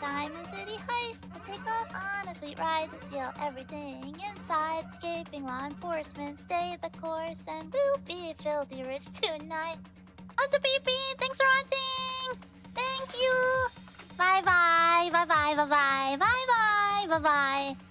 Diamond City heist. We'll take off on a sweet ride to steal everything inside. Escaping law enforcement, stay the course, and we'll be filthy rich tonight. What's up, PP? Thanks for watching. Thank you. Bye bye. Bye bye. Bye bye. Bye bye. Bye bye.